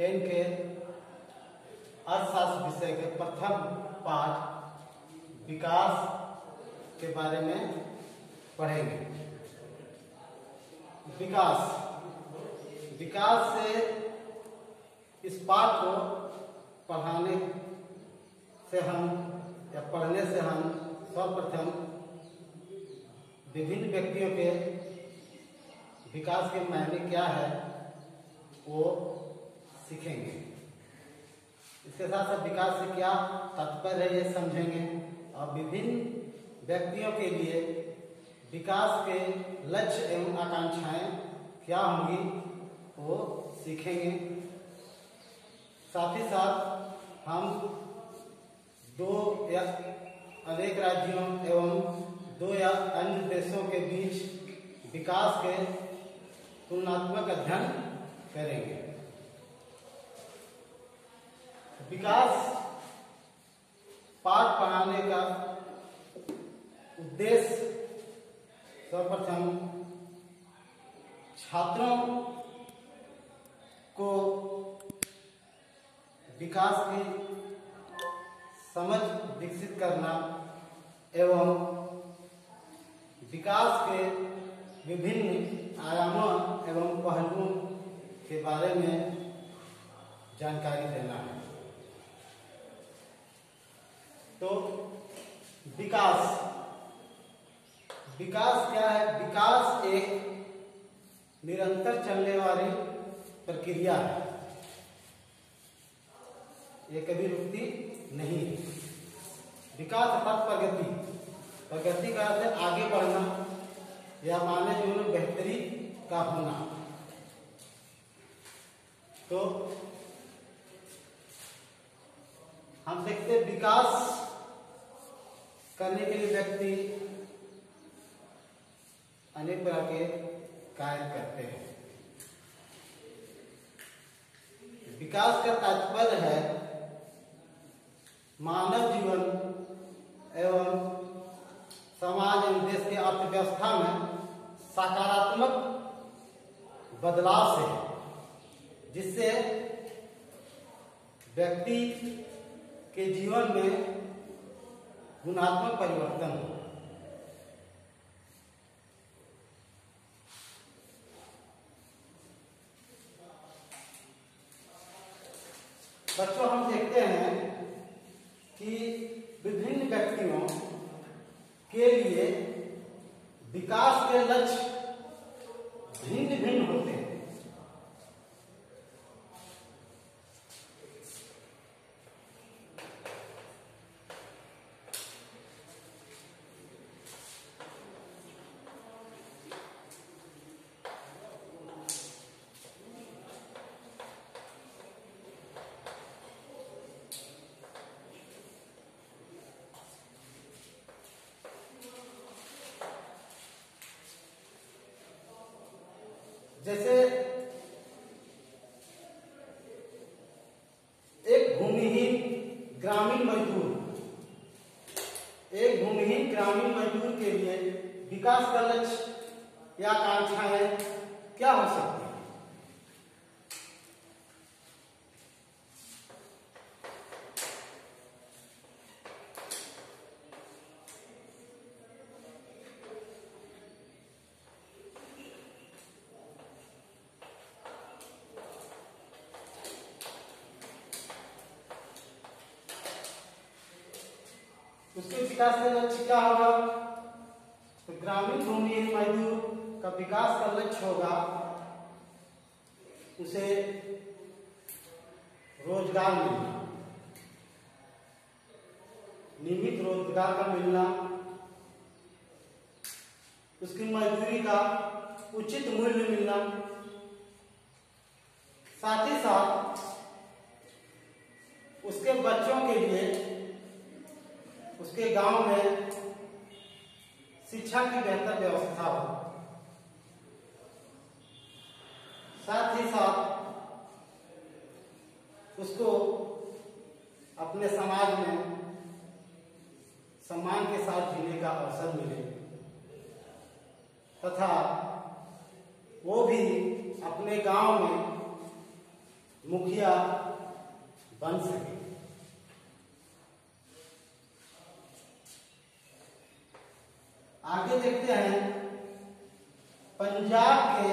Ten के अर्थशास्त्र विषय के प्रथम पाठ विकास के बारे में पढ़ेंगे। विकास। विकास से इस पाठ को पढ़ाने से हम, या पढ़ने से हम सर्वप्रथम विभिन्न व्यक्तियों के विकास के मायने क्या है, वो सीखेंगे। इसके साथ साथ विकास से क्या तात्पर्य है ये समझेंगे। और विभिन्न व्यक्तियों के लिए विकास के लक्ष्य एवं आकांक्षाएँ क्या होंगी, वो सीखेंगे। साथ ही साथ हम दो या अनेक राज्यों एवं दो या अन्य देशों के बीच विकास के तुलनात्मक अध्ययन करेंगे। विकास पाठ पढ़ाने का उद्देश्य सर्वप्रथम छात्रों को विकास की समझ विकसित करना एवं विकास के विभिन्न आयामों एवं पहलुओं के बारे में जानकारी देना है। तो विकास। विकास क्या है? विकास एक निरंतर चलने वाली प्रक्रिया है। ये कभी रुकती नहीं है। विकास अर्थात प्रगति। प्रगति का अर्थ आगे बढ़ना या माने जीवन में बेहतरी का होना। तो हम देखते हैं विकास करने के लिए व्यक्ति अनेक तरह के कार्य करते हैं। विकास का तात्पर्य है मानव जीवन एवं समाज एवं देश की अर्थव्यवस्था में सकारात्मक बदलाव से जिससे व्यक्ति के जीवन में गुणात्मक परिवर्तन हो बच्चों हम देखते हैं कि विभिन्न व्यक्तियों के लिए विकास के लक्ष्य भिन्न भिन्न होते हैं जैसे एक भूमिहीन ग्रामीण मजदूर एक भूमिहीन ग्रामीण मजदूर के लिए विकास का लक्ष्य या आकांक्षाएँ क्या हो सकती है उसके विकास का लक्ष्य क्या होगा? तो ग्रामीण भूमि मजदूर का विकास का लक्ष्य होगा। उसे रोज़गार मिलना। नियमित रोज़गार का मिलना। उसकी मजदूरी का उचित मूल्य मिलना। साथ ही साथ उसके बच्चों के लिए उसके गाँव में शिक्षा की बेहतर व्यवस्था हो। साथ ही साथ उसको अपने समाज में सम्मान के साथ जीने का अवसर मिले। तथा वो भी अपने गाँव में मुखिया बन सके आगे देखते हैं पंजाब के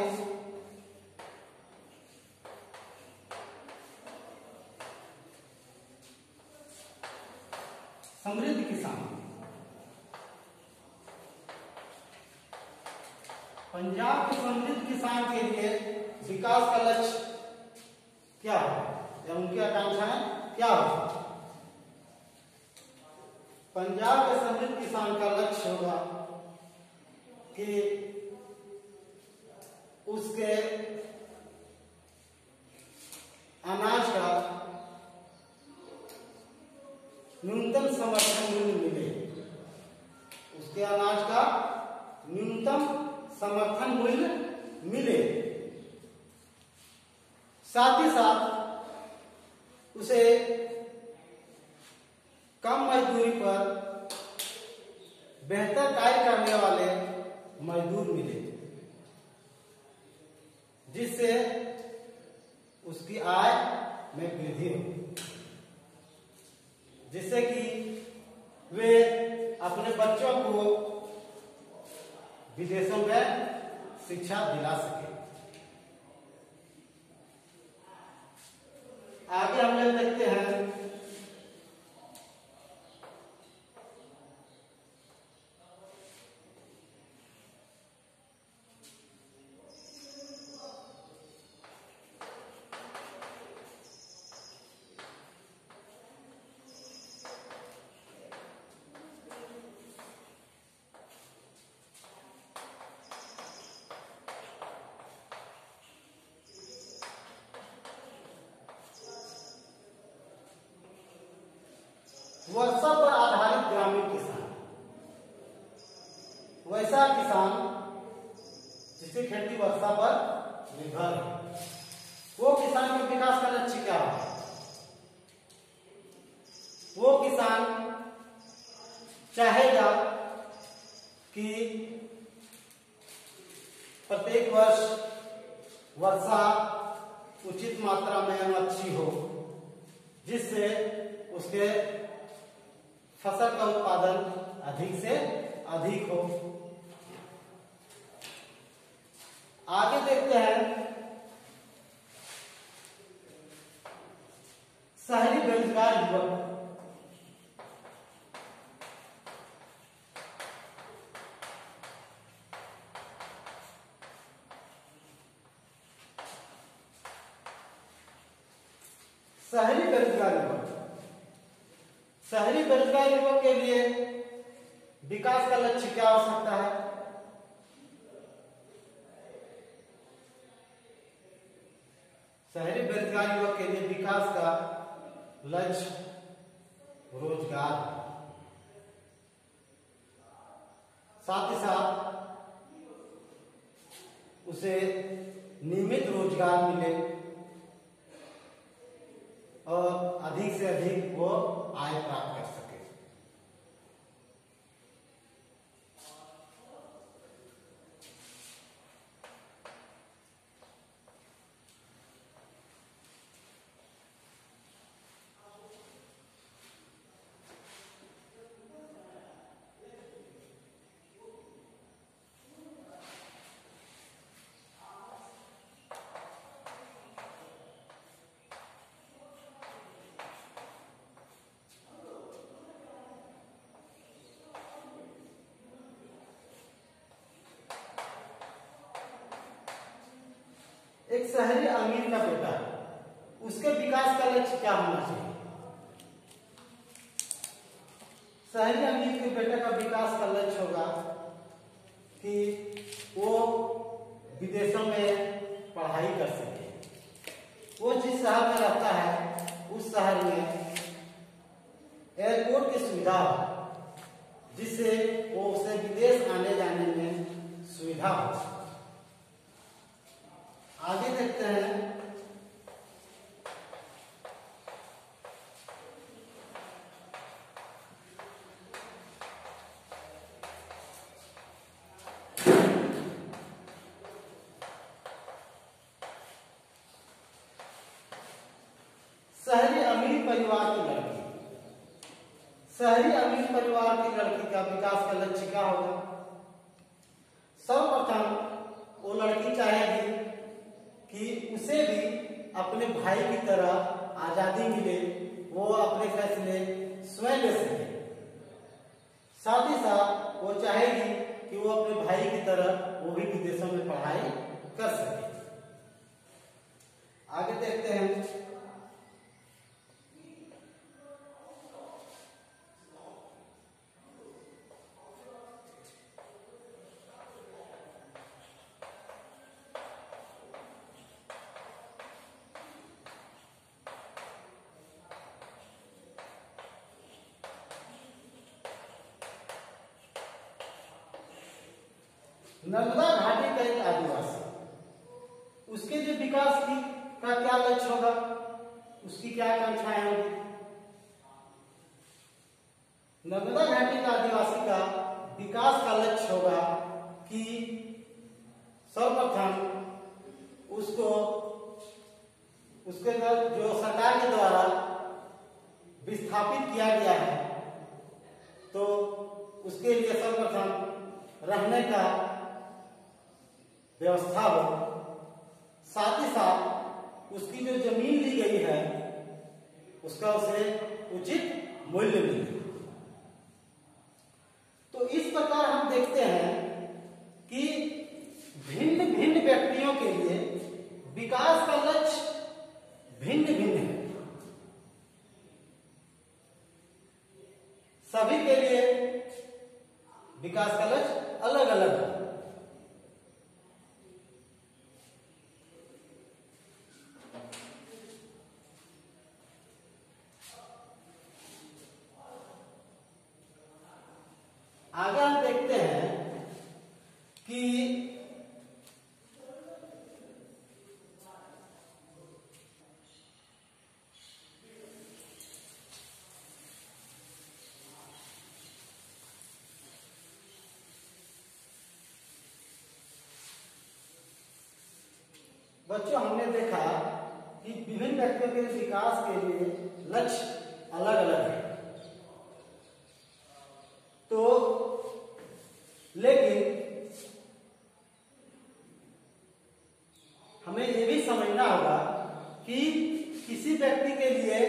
समृद्ध किसान पंजाब के किसान के लिए विकास का लक्ष्य क्या है? या उनकी आकांक्षाएँ क्या होगी पंजाब के समृद्ध किसान का लक्ष्य होगा कि उसके अनाज का न्यूनतम समर्थन मूल्य मिले। उसके अनाज का न्यूनतम समर्थन मूल्य मिले। साथ ही साथ उसे कम मजदूरी पर बेहतर कार्य करने वाले मजदूर मिले, जिससे उसकी आय में वृद्धि हो, जिससे कि वे अपने बच्चों को विदेशों में शिक्षा दिला सके। आगे हम लोग देखते हैं वर्षा पर आधारित ग्रामीण किसान वैसा किसान जिसकी खेती वर्षा पर निर्भर है वो किसान के विकास का लक्ष्य क्या है वो किसान चाहेगा कि प्रत्येक वर्ष वर्षा उचित मात्रा में अच्छी हो जिससे उसके फ़सल का उत्पादन अधिक से अधिक हो आगे देखते हैं। शहरी बेरोजगार युवक। शहरी बेरोजगार युवक। शहरी बेरोजगार युवक के लिए विकास का लक्ष्य क्या हो सकता है? शहरी युवा केंद्रीय के विकास का लक्ष्य रोज़गार। साथ ही साथ उसे नियमित रोज़गार मिले और अधिक से अधिक वो आय प्राप्त कर सके एक शहरी अमीर का बेटा उसके विकास का लक्ष्य क्या होना चाहिए? शहरी अमीर के बेटे का विकास का लक्ष्य होगा कि वो विदेशों में पढ़ाई कर सके। वो जिस शहर में रहता है, उस शहर में एयरपोर्ट की सुविधा हो, जिससे वो उसे विदेश आने जाने में सुविधा हो। आगे देखते हैं परिवार की लड़की शहरी अमीर परिवार की लड़की का विकास का लक्ष्य क्या होगा सर्वप्रथम वो लड़की चाहेगी कि उसे भी अपने भाई की तरह आज़ादी मिले, वो अपने फैसले स्वयं ले सके। साथ ही साथ वो चाहेगी कि वो अपने भाई की तरह वो भी विदेशों में पढ़ाई कर सके आगे देखते हैं नर्मदा घाटी का एक आदिवासी। उसके जो विकास की का क्या लक्ष्य होगा? उसकी क्या आकांक्षाएँ होंगी नर्मदा घाटी का आदिवासी का विकास का लक्ष्य होगा कि सर्वप्रथम उसको उसके जो सरकार के द्वारा विस्थापित किया गया है तो उसके लिए सर्वप्रथम रहने का व्यवस्था हो साथ ही साथ उसकी जो ज़मीन ली गई है उसका उसे उचित मूल्य मिले प्रकार हम देखते हैं कि भिन्न भिन्न व्यक्तियों के लिए विकास का लक्ष्य भिन्न भिन्न है सभी के लिए विकास का लक्ष्य अलग अलग है आगे हम देखते हैं कि बच्चों हमने देखा कि विभिन्न व्यक्तियों के विकास के लिए लक्ष्य अलग अलग है तो लेकिन हमें यह भी समझना होगा कि किसी व्यक्ति के लिए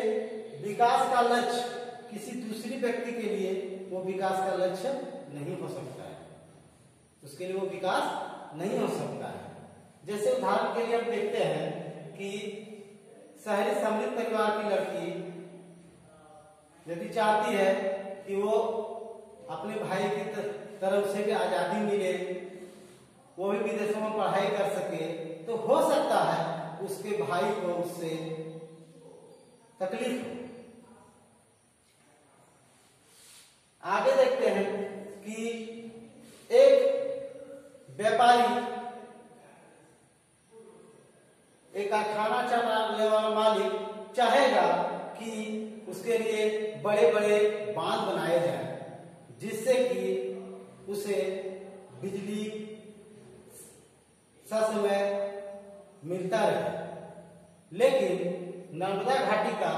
विकास का लक्ष्य किसी दूसरी व्यक्ति के लिए वो विकास का लक्ष्य नहीं हो सकता है उसके लिए वो विकास नहीं हो सकता है जैसे उदाहरण के लिए हम देखते हैं कि शहरी समृद्ध परिवार की लड़की, यदि चाहती है कि वो अपने भाई की तरफ़ से भी आज़ादी मिले, वो भी विदेशों में पढ़ाई कर सके तो हो सकता है उसके भाई को उससे तकलीफ़ आगे देखते हैं कि एक व्यापारी एक कारखाना चलाने वाला मालिक चाहेगा कि उसके लिए बड़े बड़े बाँध बनाए जाए, जिससे कि उसे बिजली ससमय मिलता रहे। लेकिन नर्मदा घाटी का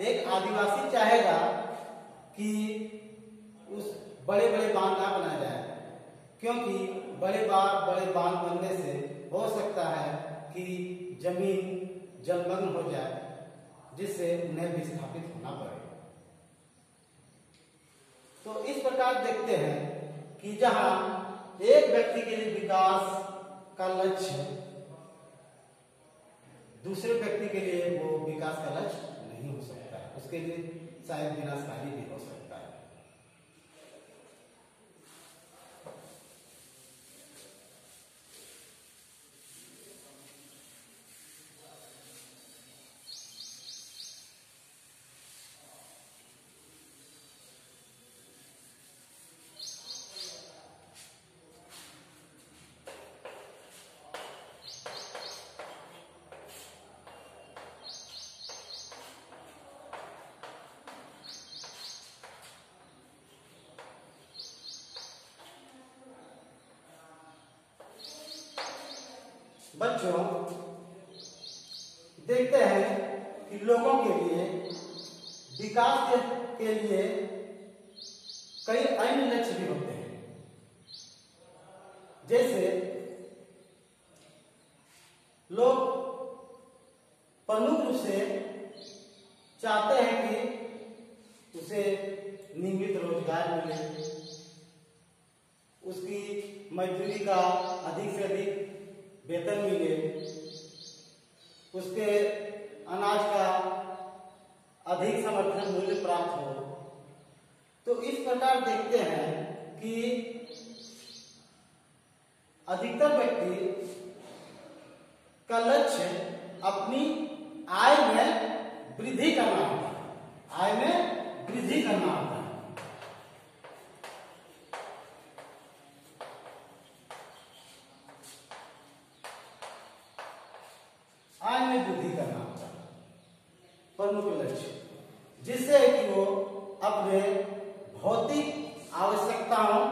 एक आदिवासी चाहेगा कि उस बड़े बड़े बाँध ना बनाया जाए, क्योंकि बड़े बाँध बड़े बाँध बनने से हो सकता है कि ज़मीन जलमग्न हो जाए, जिससे उन्हें विस्थापित होना पड़े। तो इस प्रकार देखते हैं कि जहाँ एक व्यक्ति के लिए विकास का लक्ष्य, दूसरे व्यक्ति के लिए वो विकास का लक्ष्य नहीं हो सकता। उसके लिए शायद विनाशकारी भी हो सकता है बच्चों देखते हैं कि लोगों के लिए विकास के, लिए कई अन्य लक्ष्य भी होते हैं जैसे लोग प्रमुख रूप से चाहते हैं कि उसे नियमित रोज़गार मिले उसकी मजदूरी का अधिक से अधिक वेतन मिले उसके अनाज का अधिक समर्थन मूल्य प्राप्त हो तो इस प्रकार देखते हैं कि अधिकतर व्यक्ति का लक्ष्य अपनी आय में वृद्धि करना होता है। आय में वृद्धि करना होता है आय में वृद्धि करना होता है प्रमुख लक्ष्य जिससे कि वो अपने भौतिक आवश्यकताओं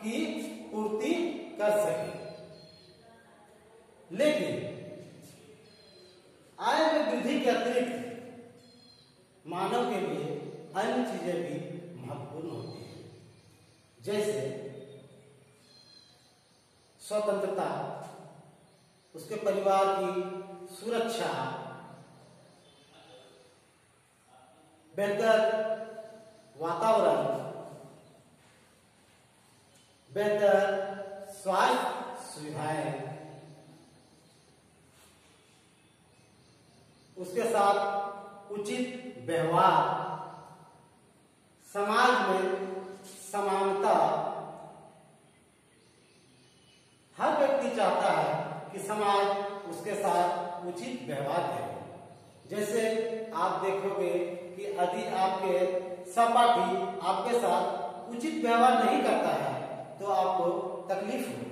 की पूर्ति कर सके लेकिन आय में वृद्धि के अतिरिक्त मानव के लिए अन्य चीज़ें भी महत्वपूर्ण होती हैं जैसे स्वतंत्रता उसके परिवार की सुरक्षा। बेहतर वातावरण। बेहतर स्वास्थ्य सुविधाएँ। उसके साथ उचित व्यवहार। समाज में समानता। हर व्यक्ति चाहता है कि समाज, उसके साथ उचित व्यवहार करे। जैसे आप देखोगे कि यदि आपके सहपाठी आपके साथ उचित व्यवहार नहीं करता है तो आपको तकलीफ़ हो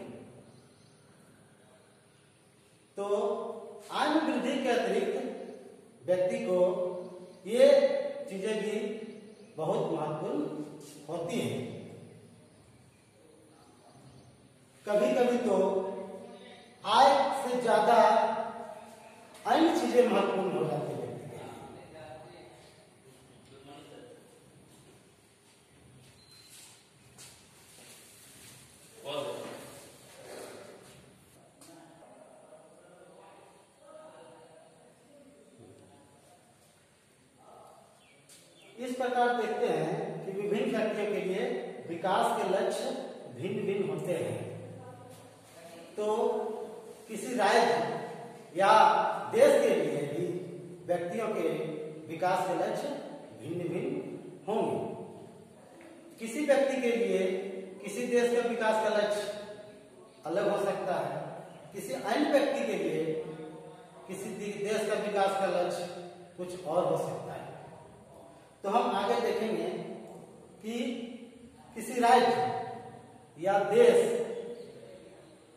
तो आयु वृद्धि के अतिरिक्त व्यक्ति को ये चीज़ें भी बहुत महत्वपूर्ण होती हैं। कभी कभी तो आय से ज़्यादा अन्य चीज़ें महत्वपूर्ण हो जाती है इस प्रकार देखते हैं कि विभिन्न व्यक्तियों के लिए विकास के लक्ष्य भिन्न भिन्न होते हैं तो किसी राज्य या देश के लिए भी व्यक्तियों के विकास के लक्ष्य भिन्न भिन्न होंगे किसी व्यक्ति के लिए किसी देश का विकास का लक्ष्य अलग हो सकता है। किसी अन्य व्यक्ति के लिए किसी देश का विकास का लक्ष्य कुछ और हो सकता है। तो हम आगे देखेंगे कि किसी राज्य या देश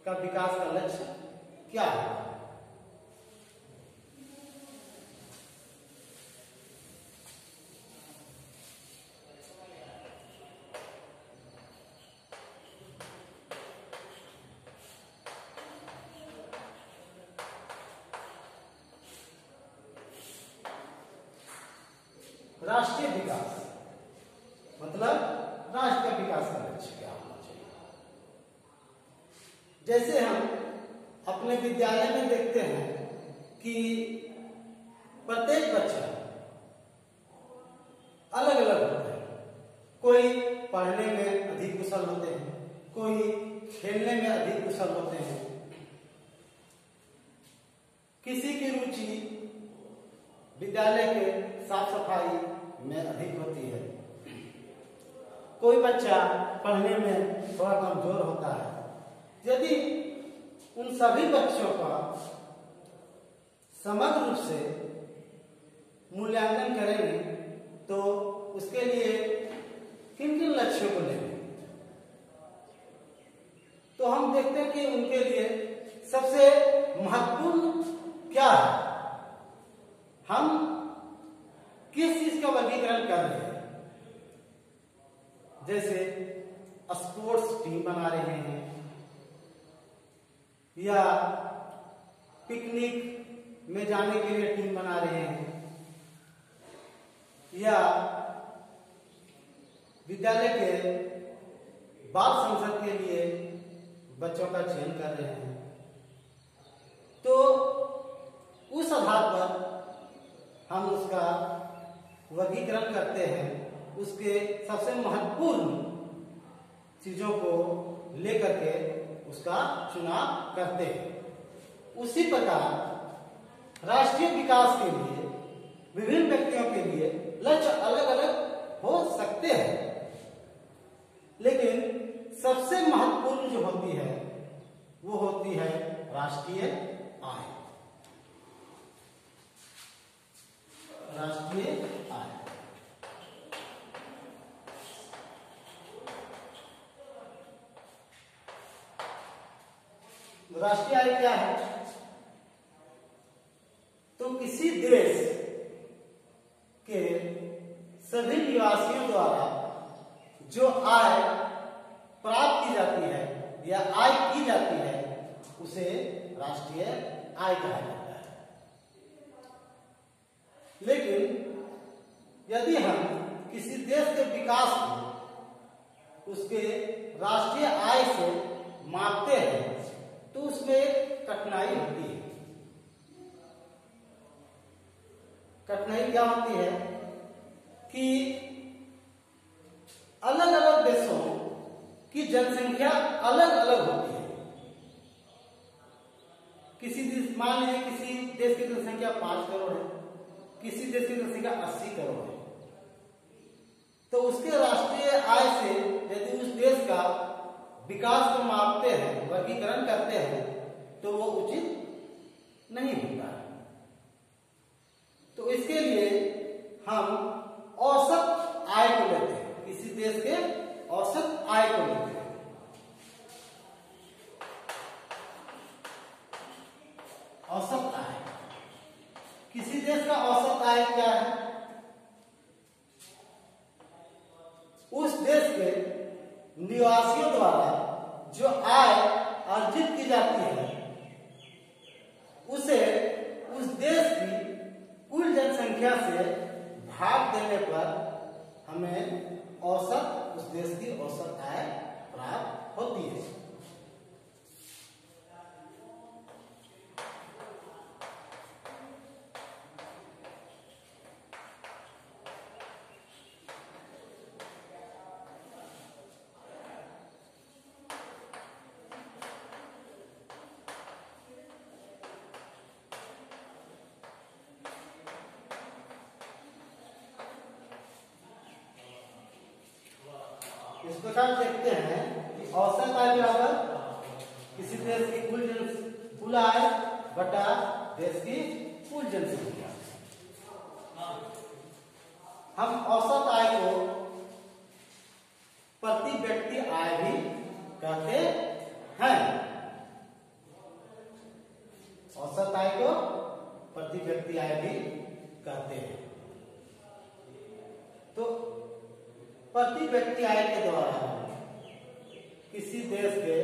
का विकास का लक्ष्य क्या है। राष्ट्रीय आय क्या है? का औसत आय क्या है? इस प्रकार देखते हैं कि औसत आय बराबर किसी देश की कुल जन, कुल आय बटा देश की कुल जनसंख्या। हम औसत आय को प्रति व्यक्ति आय भी कहते हैं। औसत आय को प्रति व्यक्ति आय भी कहते हैं। तो प्रति व्यक्ति आय के द्वारा किसी देश के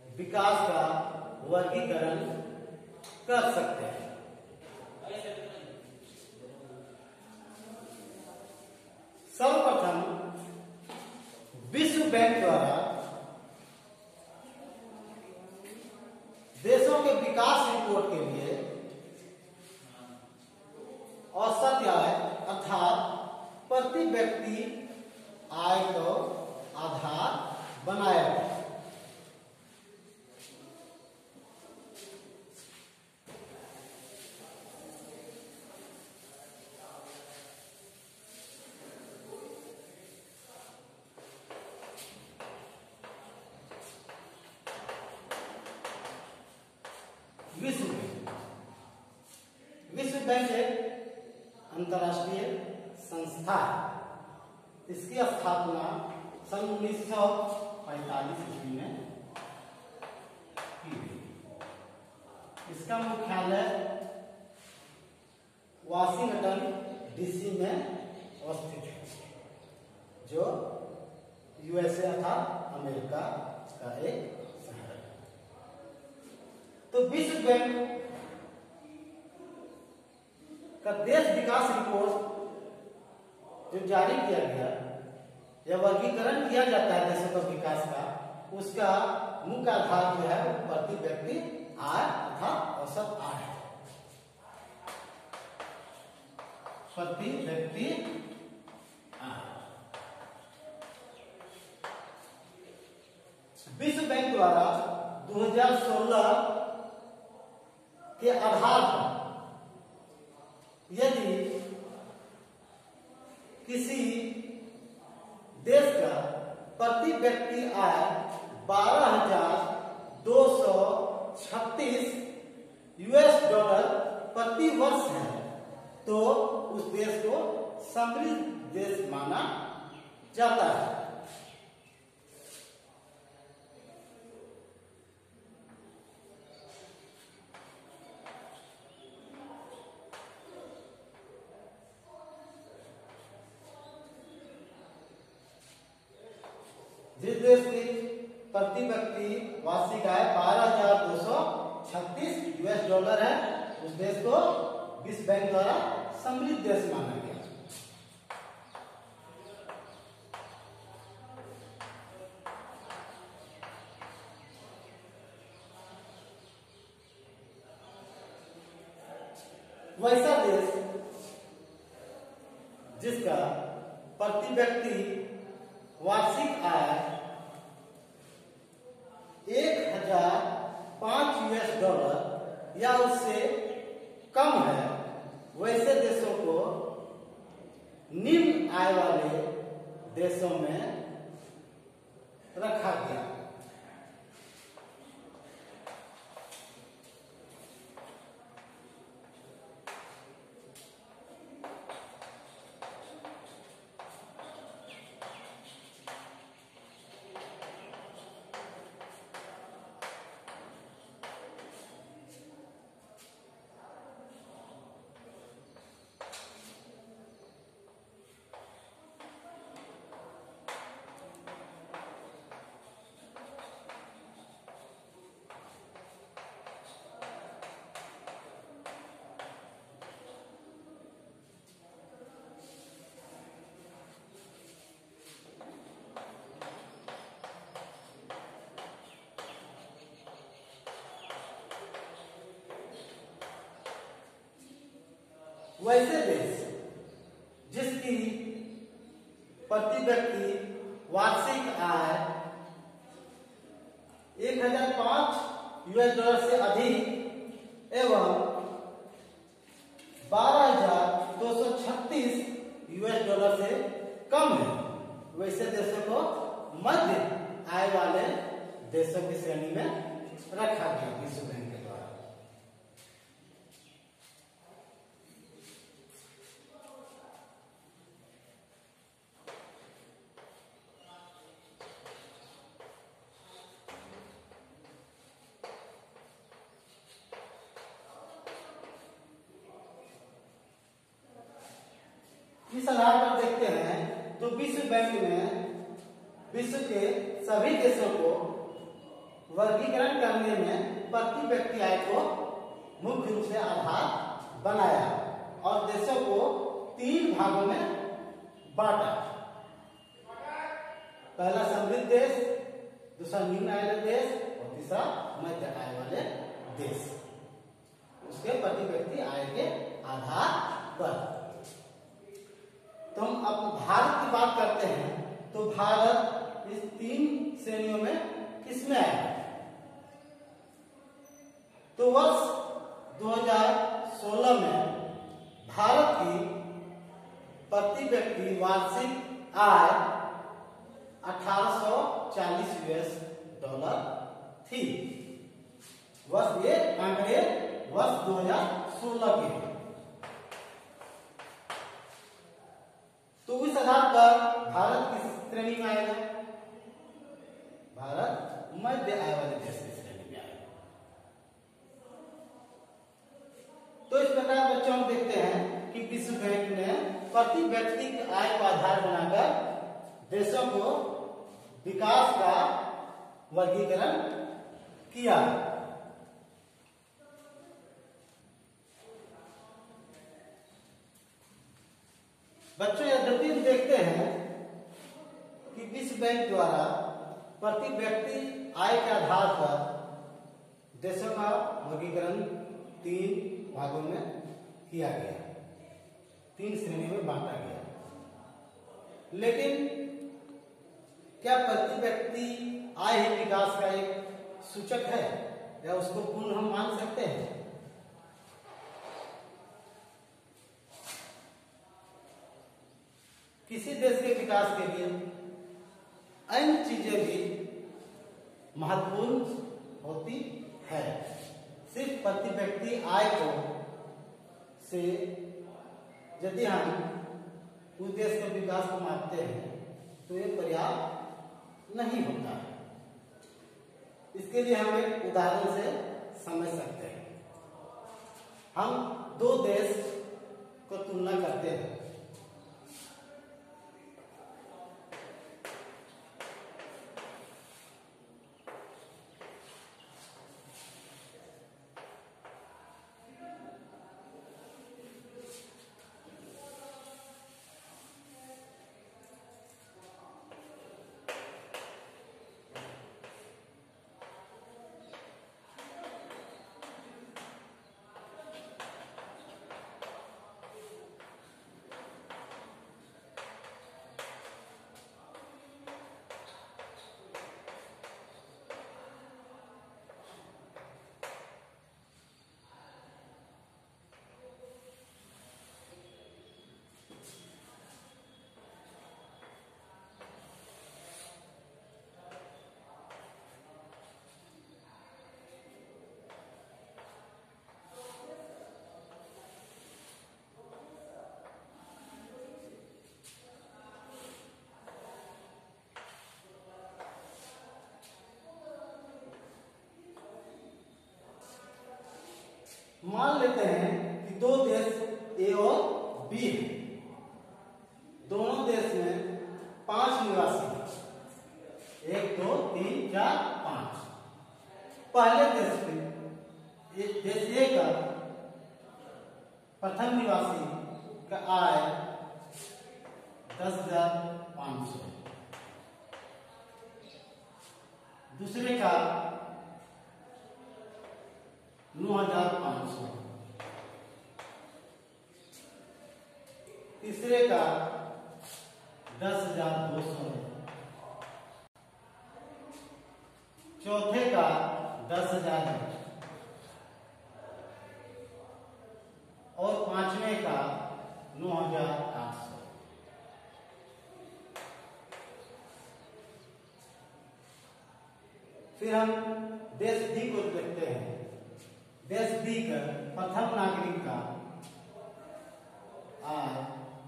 विकास का वर्गीकरण कर सकते हैं। सर्वप्रथम विश्व बैंक द्वारा देशों के विकास रिपोर्ट के लिए औसत या व्यक्ति आय को आधार बनाया अमेरिका का एक शहर है। तो विश्व बैंक का देश विकास रिपोर्ट जो जारी किया गया, या वर्गीकरण किया जाता है देशों का विकास का, उसका मुख्य आधार जो है प्रति व्यक्ति आय तथा औसत आय प्रति व्यक्ति विश्व बैंक द्वारा 2016 के आधार पर यदि किसी देश का प्रति व्यक्ति आय बारह हज़ार दो सौ छत्तीस यूएस डॉलर प्रति वर्ष है तो उस देश को समृद्ध देश माना जाता है जिस देश की प्रति व्यक्ति वार्षिक आय बारह हज़ार दो सौ छत्तीस यूएस डॉलर है। उस देश को विश्व बैंक द्वारा समृद्ध देश माना गया वैसा देश जिसका प्रति व्यक्ति वार्षिक आय एक हज़ार पाँच यूएस डॉलर या उससे कम है वैसे देशों को निम्न आय वाले देशों में रखा गया वैसे देश जिसकी प्रति व्यक्ति वार्षिक आय एक हज़ार पाँच यूएस डॉलर से अधिक एवं बारह हज़ार दो सौ छत्तीस यूएस डॉलर से कम है वैसे देशों को मध्य आय वाले देशों की श्रेणी में रखा गया विश्व बैंक के द्वारा इस आधार पर देखते हैं तो विश्व बैंक ने विश्व के सभी देशों को वर्गीकरण करने में प्रति व्यक्ति आय को मुख्य रूप से आधार बनाया और देशों को तीन भागों में बांटा। पहला समृद्ध देश, दूसरा निम्न आय वाले देश और तीसरा मध्य आय वाले देश। उसके प्रति व्यक्ति आय के आधार पर। तो हम अब भारत की बात करते हैं। तो भारत इस तीन श्रेणियों में किसमें आएगा तो वर्ष 2016 में भारत की प्रति व्यक्ति वार्षिक आय 1840 यूएस डॉलर थी। वर्ष ये आंकड़े वर्ष 2016 के तो इस आधार पर भारत किस श्रेणी में आएगा भारत मध्य आय वाले देश की श्रेणी में आएगा तो इस प्रकार बच्चों हम देखते हैं कि विश्व बैंक ने प्रति व्यक्ति की आय को आधार बनाकर देशों को विकास का वर्गीकरण किया? बच्चों यद्यपि देखते हैं कि विश्व बैंक द्वारा प्रति व्यक्ति आय के आधार पर देशों का वर्गीकरण तीन भागों में किया गया। तीन श्रेणी में बांटा गया। लेकिन क्या प्रति व्यक्ति आय ही विकास का एक सूचक है, या उसको पूर्ण हम मान सकते हैं? किसी देश के विकास के लिए अन्य चीज़ें भी महत्वपूर्ण होती है। सिर्फ़ प्रति व्यक्ति आय को से यदि हम उस देश के विकास को मानते हैं तो ये पर्याप्त नहीं होता। है इसके लिए हम एक उदाहरण से समझ सकते हैं। हम दो देश को तुलना करते हैं। मान लेते हैं कि दो देश ए और बी है दोनों देश में पाँच निवासी हैं एक दो तीन चार पाँच पहले देश में एक देश ए का प्रथम निवासी का आय दस हज़ार पाँच सौ दूसरे का नौ हज़ार पाँच सौ तीसरे का दस हज़ार दो सौ चौथे का दस हज़ार है। और पांचवे का नौ हज़ार आठ सौ। फिर हम देश डी को देखते हैं। देश बी का प्रथम नागरिक का आय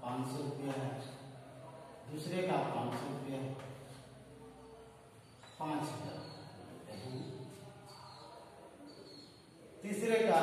पाँच सौ रुपया है। दूसरे का पाँच सौ रुपया है। पाँच हज़ार। तीसरे का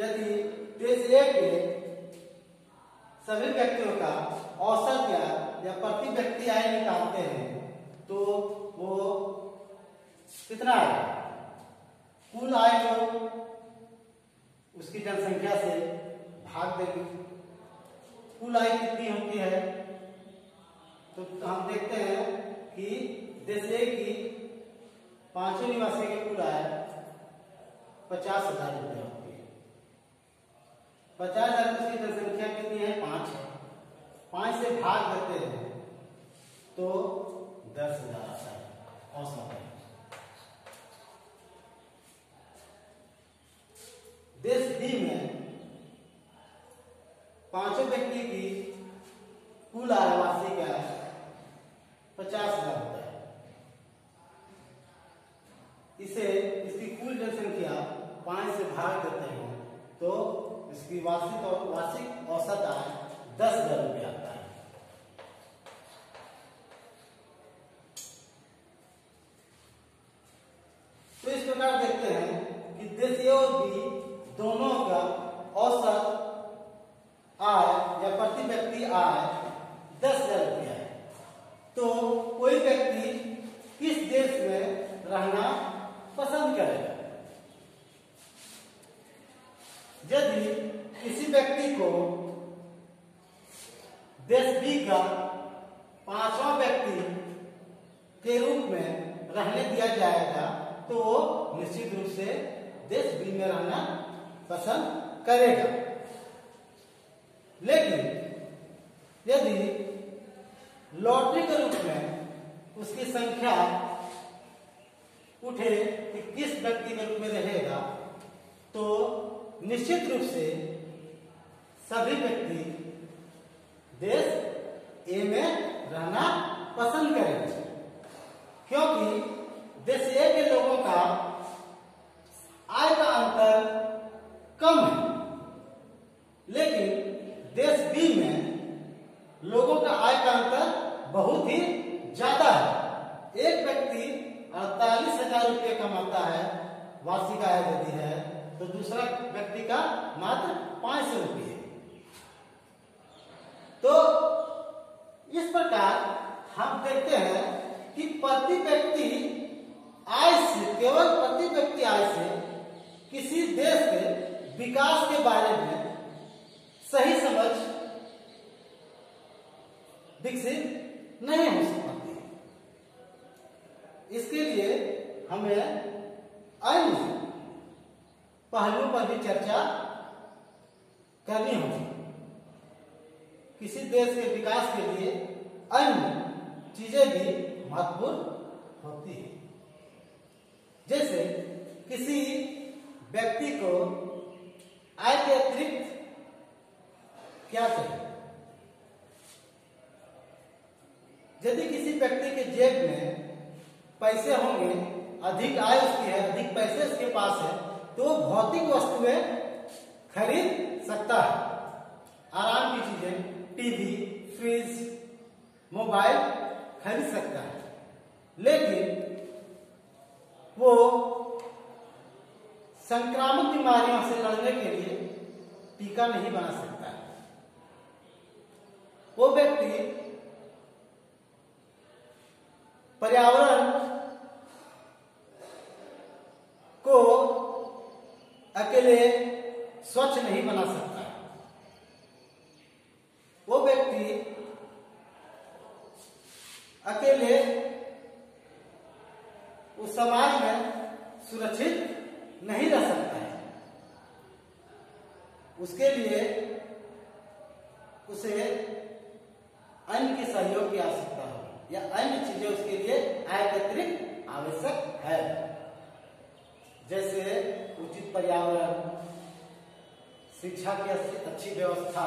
यदि देश ए के सभी व्यक्तियों का औसत या या प्रति व्यक्ति आय निकालते हैं तो वो कितना आएगा? कुल आय को उसकी जनसंख्या से भाग देंगे। कुल आय कितनी होती है? तो हम देखते हैं कि देश ए की पाँचों निवासी की कुल आय पचास हज़ार रुपया। है पचास हज़ार की जनसंख्या कितनी है? पाँच है। पाँच से भाग देते हैं। तो दस हज़ार आता है। औसत है? देश बी में पाँचों व्यक्ति की कुल आय वार्षिक आय पचास हज़ार होता है। इसे, इसकी कुल जनसंख्या पाँच से भाग देते हैं। तो इसकी वार्षिक औसत आय दस हज़ार रुपये आता है तो इस प्रकार देखते हैं कि देश ए और बी दोनों का औसत आय या प्रति व्यक्ति आय दस हज़ार रुपया है तो कोई व्यक्ति किस देश में रहना पसंद करेगा यदि किसी व्यक्ति को देश बी का पांचवा व्यक्ति के रूप में रहने दिया जाएगा तो वो निश्चित रूप से देश बी में रहना पसंद करेगा लेकिन यदि लॉटरी के रूप में उसकी संख्या उठे कि किस व्यक्ति के रूप में रहेगा तो निश्चित रूप से सभी व्यक्ति देश ए में रहना पसंद करेंगे क्योंकि देश ए के लोगों का आय का अंतर कम है लेकिन देश बी में लोगों का आय का अंतर बहुत ही ज़्यादा है एक व्यक्ति अड़तालीस हज़ार रुपये कमाता है वार्षिक आय यदि है तो दूसरा व्यक्ति का मात्र पाँच सौ रुपये तो इस प्रकार हम देखते हैं कि प्रति व्यक्ति आय से केवल प्रति व्यक्ति आय से किसी देश के विकास के बारे में सही समझ विकसित नहीं हो सकती इसके लिए हमें अन्य पहलुओं पर भी चर्चा करनी होगी किसी देश के विकास के लिए अन्य चीज़ें भी महत्वपूर्ण होती है जैसे किसी व्यक्ति को आय के अतिरिक्त क्या चाहिए यदि किसी व्यक्ति के जेब में पैसे होंगे अधिक आय उसकी है अधिक पैसे उसके पास है तो वो भौतिक वस्तुएँ खरीद सकता है आराम की चीज़ें टीवी फ्रिज मोबाइल खरीद सकता है। लेकिन वो संक्रामक बीमारियों से लड़ने के लिए टीका नहीं बना सकता है वो व्यक्ति पर्यावरण को अकेले स्वच्छ नहीं बना सकता वो व्यक्ति अकेले उस समाज में सुरक्षित नहीं रह सकता है उसके लिए उसे अन्य के सहयोग की आवश्यकता होगी या अन्य चीज़ें उसके लिए आय के अतिरिक्त आवश्यक है जैसे उचित पर्यावरण शिक्षा की अच्छी व्यवस्था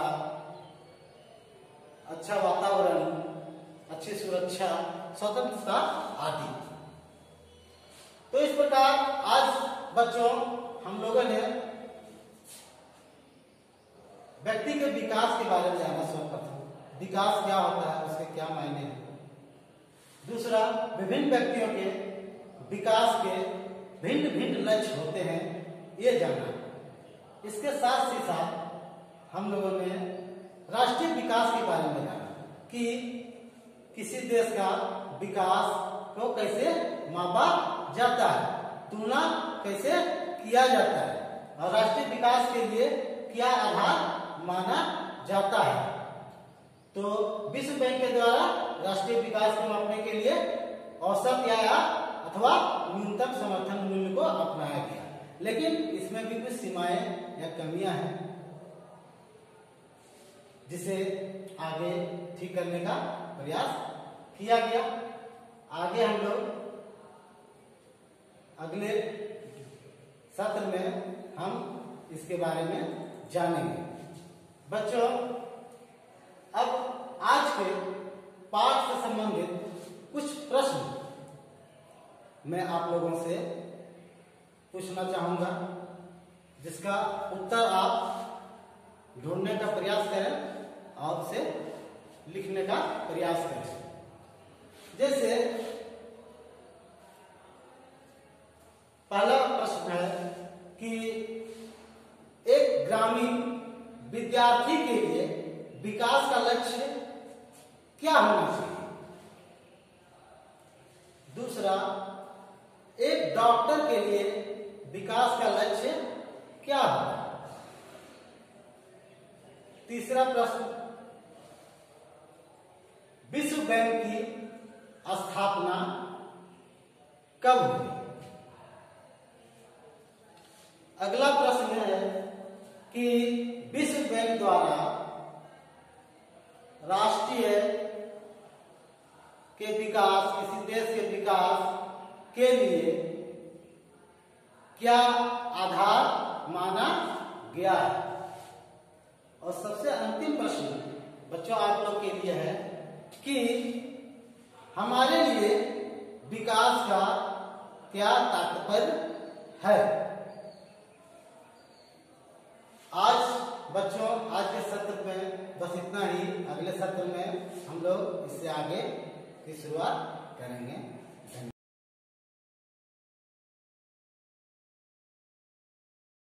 अच्छा वातावरण, अच्छी सुरक्षा, स्वतंत्रता आदि। तो इस प्रकार आज बच्चों, हम लोगों ने व्यक्ति के विकास के बारे में जाना सर्वप्रथम विकास क्या होता है, उसके क्या मायने हैं? दूसरा, विभिन्न व्यक्तियों के विकास के भिन्न भिन्न लक्ष्य होते हैं, ये जाना इसके साथ ही साथ हम लोगों ने राष्ट्रीय विकास के बारे में जाना कि किसी देश का विकास को कैसे मापा जाता है, तुलना कैसे किया जाता है और राष्ट्रीय विकास के लिए क्या आधार माना जाता है। तो विश्व बैंक के द्वारा राष्ट्रीय विकास को मापने के लिए औसत या अथवा न्यूनतम समर्थन मूल्य को अपनाया गया। लेकिन इसमें भी कुछ सीमाएँ या कमियाँ हैं। जिसे आगे ठीक करने का प्रयास किया गया। आगे हम लोग अगले सत्र में हम इसके बारे में जानेंगे। बच्चों, अब आज के पाठ से संबंधित कुछ प्रश्न मैं आप लोगों से पूछना चाहूँगा, जिसका उत्तर आप ढूँढने का प्रयास करें। और से लिखने का प्रयास करें। जैसे, पहला प्रश्न है कि एक ग्रामीण विद्यार्थी के लिए विकास का लक्ष्य क्या होना चाहिए?